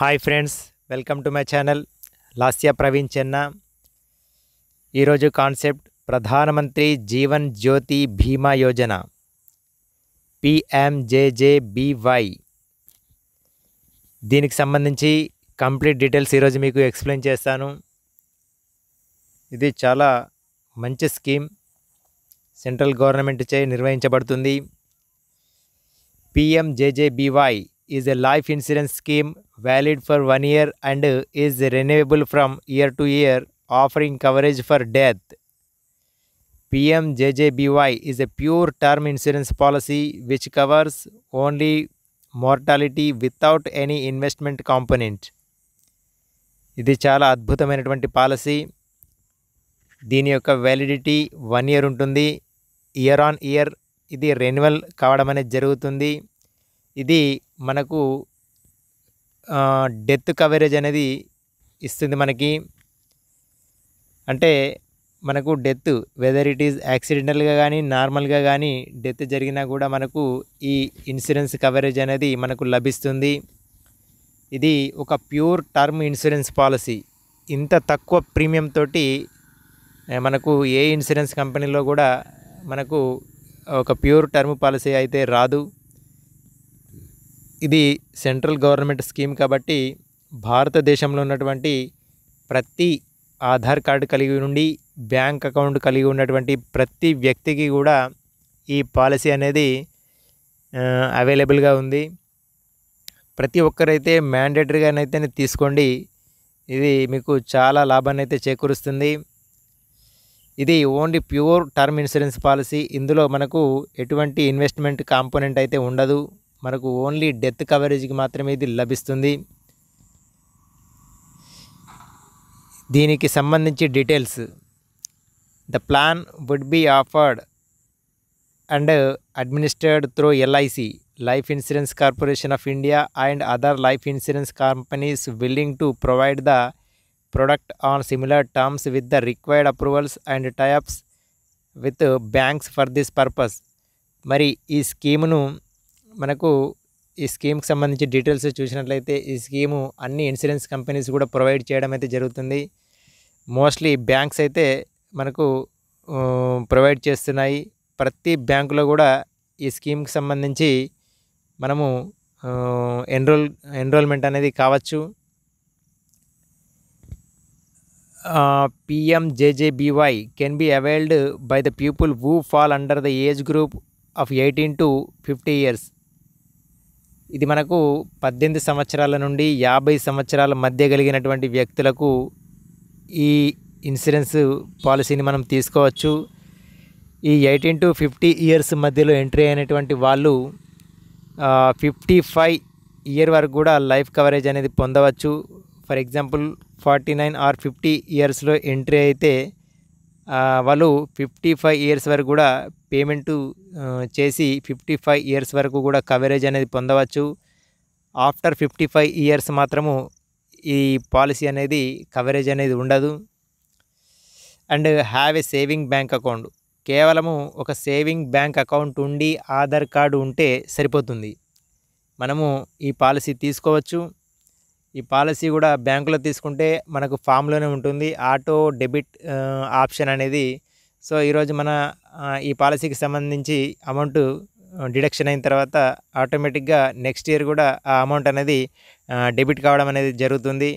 Hi friends welcome to my channel Lasya Praveen Chenna. ఈరోజు concept ప్రధానమంత్రి Jeevan Jyoti Bima Yojana. PMJJBY. దీనికి సంబంధించి కంప్లీట్ డీటెయిల్స్ ఈరోజు మీకు ఎక్స్ప్లెయిన్ చేస్తాను. ఇది చాలా మంచి స్కీమ్. సెంట్రల్ గవర్నమెంట్ చే నిర్వహించబడుతుంది. PMJJBY is a life insurance scheme valid for one year and is renewable from year to year, offering coverage for death. PMJJBY is a pure term insurance policy which covers only mortality without any investment component. ఇది చాలా అద్భుతమైనటువంటి policy దీని యొక్క validity one year ఉంటుంది year on year ఇది renewal కావడం అనేది జరుగుతుంది ఇది మనకు డెత్ కవరేజ్ అనేది ఇస్తుంది మనకి. అంటే మనకు డెత్ వెదర్ ఇట్ ఈజ్ యాక్సిడెంటల్గా కానీ నార్మల్గా కానీ డెత్ జరిగినా కూడా మనకు ఈ ఇన్సూరెన్స్ కవరేజ్ అనేది మనకు లభిస్తుంది. ఇది ఒక ప్యూర్ టర్మ్ ఇన్సూరెన్స్ పాలసీ ఇంత తక్కువ ప్రీమియం తోటి మనకు ఏ ఇన్సూరెన్స్ కంపెనీలో కూడా మనకు ఒక ప్యూర్ టర్మ్ పాలసీ అయితే రాదు. ఇది సెంట్రల్ గవర్నమెంట్ స్కీమ్ కాబట్టి భారతదేశంలో ఉన్నటువంటి ప్రతి ఆధార్ కార్డు కలిగి నుండి బ్యాంక్ అకౌంట్ కలిగి ఉన్నటువంటి ప్రతి వ్యక్తికి కూడా ఈ పాలసీ అనేది అవైలబుల్గా ఉంది. ప్రతి ఒక్కరైతే మ్యాండేటరీగానైతే తీసుకోండి. ఇది మీకు చాలా లాభాన్ని అయితే చేకూరుస్తుంది. ఇది only pure term insurance policy. ఇందులో మనకు ఎటువంటి ఇన్వెస్ట్మెంట్ కాంపోనెంట్ అయితే ఉండదు. మనకు ఓన్లీ డెత్ కవరేజ్కి మాత్రమే ఇది లభిస్తుంది. దీనికి సంబంధించి details the plan would be offered and administered through LIC life insurance corporation of India and other life insurance companies willing to provide the product on similar terms with the required approvals and tie-ups with banks for this purpose మరి ఈ స్కీమును మనకు ఈ స్కీమ్కి సంబంధించి details చూసినట్లయితే ఈ scheme అన్ని ఇన్సూరెన్స్ కంపెనీస్ కూడా ప్రొవైడ్ చేయడం అయితే జరుగుతుంది. మోస్ట్లీ బ్యాంక్స్ అయితే మనకు ప్రొవైడ్ చేస్తున్నాయి. ప్రతి బ్యాంకులో కూడా ఈ స్కీమ్కి సంబంధించి మనము ఎన్రోల్ ఎన్రోల్మెంట్ అనేది కావచ్చు. PMJJBY can be availed by the people who fall under the age group of eighteen to fifty years. ఇది మనకు పద్దెనిమిది సంవత్సరాల నుండి యాభై సంవత్సరాల మధ్య కలిగినటువంటి వ్యక్తులకు ఈ ఇన్సూరెన్స్ పాలసీని మనం తీసుకోవచ్చు. ఈ ఎయిటీన్ టు ఫిఫ్టీ ఇయర్స్ మధ్యలో ఎంట్రీ అయినటువంటి వాళ్ళు ఫిఫ్టీ ఫైవ్ ఇయర్ వరకు కూడా లైఫ్ కవరేజ్ అనేది పొందవచ్చు. For example forty nine or fifty ఇయర్స్లో ఎంట్రీ అయితే వాళ్ళు ఫిఫ్టీ ఫైవ్ ఇయర్స్ వరకు కూడా పేమెంట్ చేసి ఫిఫ్టీ ఫైవ్ ఇయర్స్ వరకు కూడా కవరేజ్ అనేది పొందవచ్చు. ఆఫ్టర్ ఫిఫ్టీ ఫైవ్ ఇయర్స్ మాత్రము ఈ పాలసీ అనేది కవరేజ్ అనేది ఉండదు. And have a saving bank account. కేవలము ఒక సేవింగ్ బ్యాంక్ అకౌంట్ ఉండి ఆధార్ కార్డు ఉంటే సరిపోతుంది. మనము ఈ పాలసీ తీసుకోవచ్చు. ఈ పాలసీ కూడా బ్యాంకులో తీసుకుంటే మనకు ఫామ్లోనే ఉంటుంది. ఆటో డెబిట్ ఆప్షన్ అనేది సో ఈరోజు మన ఈ పాలసీకి సంబంధించి అమౌంట్ డిడక్షన్ అయిన తర్వాత ఆటోమేటిక్గా నెక్స్ట్ ఇయర్ కూడా ఆ అమౌంట్ అనేది డెబిట్ కావడం అనేది జరుగుతుంది.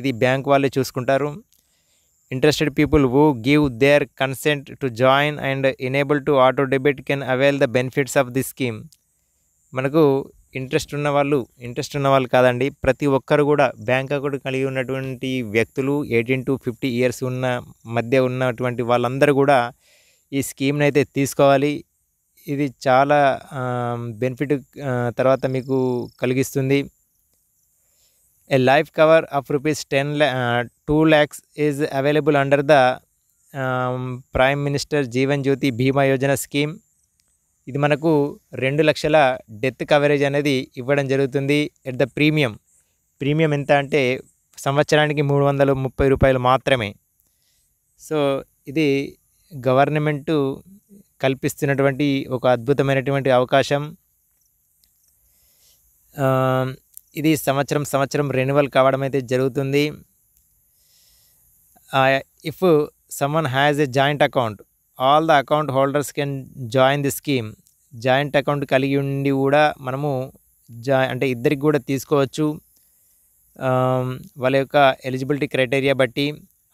ఇది బ్యాంక్ వాళ్ళే చూసుకుంటారు. Interested people who give their consent to join and enable to auto debit can avail the benefits of the scheme. మనకు ఇంట్రెస్ట్ ఉన్న వాళ్ళు ఇంట్రెస్ట్ ఉన్న వాళ్ళు కాదండి. ప్రతి ఒక్కరు కూడా బ్యాంక్ అకౌంట్ కలిగి ఉన్నటువంటి వ్యక్తులు ఎయిటీన్ టు ఫిఫ్టీ ఇయర్స్ ఉన్న మధ్య ఉన్నటువంటి వాళ్ళందరూ కూడా ఈ స్కీమ్ని అయితే తీసుకోవాలి. ఇది చాలా బెనిఫిట్ తర్వాత మీకు కలిగిస్తుంది. A life cover of rupees ten lakh two lakhs is available under the prime minister Jeevan Jyoti Bima Yojana scheme ఇది మనకు రెండు లక్షల డెత్ కవరేజ్ అనేది ఇవ్వడం జరుగుతుంది ఎట్ ద ప్రీమియం. ప్రీమియం ఎంత అంటే సంవత్సరానికి మూడు వందల ముప్పై రూపాయలు మాత్రమే. సో ఇది గవర్నమెంటు కల్పిస్తున్నటువంటి ఒక అద్భుతమైనటువంటి అవకాశం. ఇది సంవత్సరం సంవత్సరం రెన్యువల్ కావడం అయితే జరుగుతుంది. If someone has a joint account all the account holders can join the scheme joint account కలిగి ఉండి కూడా మనము జా అంటే ఇద్దరికి కూడా తీసుకోవచ్చు. వాళ్ళ యొక్క ఎలిజిబిలిటీ క్రైటీరియా బట్టి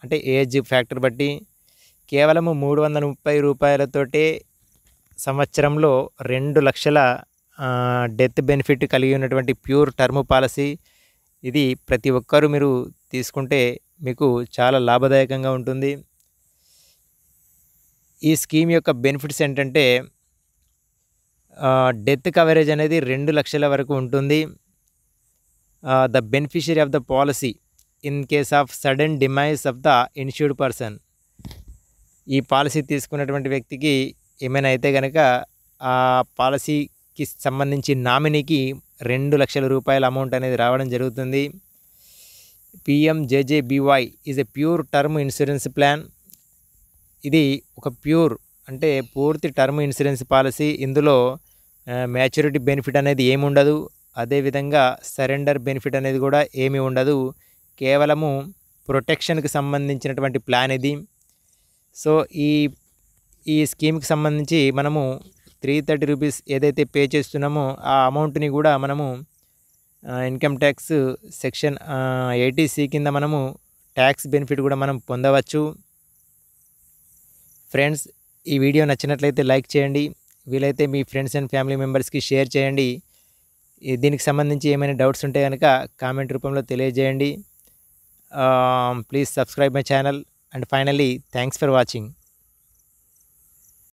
అంటే ఏజ్ ఫ్యాక్టర్ బట్టి కేవలము మూడు వందల ముప్పై రూపాయలతోటే సంవత్సరంలో రెండు లక్షల డెత్ బెనిఫిట్ కలిగి ఉన్నటువంటి ప్యూర్ టర్మ్ పాలసీ ఇది ప్రతి ఒక్కరూ మీరు తీసుకుంటే మీకు చాలా లాభదాయకంగా ఉంటుంది. ఈ స్కీమ్ యొక్క బెనిఫిట్స్ ఏంటంటే డెత్ కవరేజ్ అనేది రెండు లక్షల వరకు ఉంటుంది. The beneficiary of the policy in case of sudden demise of the insured person ఈ పాలసీ తీసుకున్నటువంటి వ్యక్తికి ఏమైనా అయితే కనుక ఆ పాలసీకి సంబంధించి నామినీకి రెండు లక్షల రూపాయల అమౌంట్ అనేది రావడం జరుగుతుంది. PMJJBY is a pure term insurance plan ఇది ఒక ప్యూర్ అంటే పూర్తి టర్మ్ ఇన్సూరెన్స్ పాలసీ ఇందులో మ్యాచ్యూరిటీ బెనిఫిట్ అనేది ఏమి ఉండదు. అదేవిధంగా సరెండర్ బెనిఫిట్ అనేది కూడా ఏమీ ఉండదు. కేవలము ప్రొటెక్షన్కి సంబంధించినటువంటి ప్లాన్ ఇది. సో ఈ ఈ స్కీమ్కి సంబంధించి మనము త్రీ థర్టీ రూపీస్ ఏదైతే పే చేస్తున్నామో ఆ అమౌంట్ని కూడా మనము ఇన్కమ్ ట్యాక్స్ సెక్షన్ ఎయిటీ కింద మనము ట్యాక్స్ బెనిఫిట్ కూడా మనం పొందవచ్చు. ఫ్రెండ్స్ ఈ వీడియో నచ్చినట్లయితే లైక్ చేయండి. వీలైతే మీ ఫ్రెండ్స్ అండ్ ఫ్యామిలీ మెంబర్స్కి షేర్ చేయండి. దీనికి సంబంధించి ఏమైనా డౌట్స్ ఉంటే కనుక కామెంట్ రూపంలో తెలియజేయండి. Please subscribe my channel. And finally thanks for watching.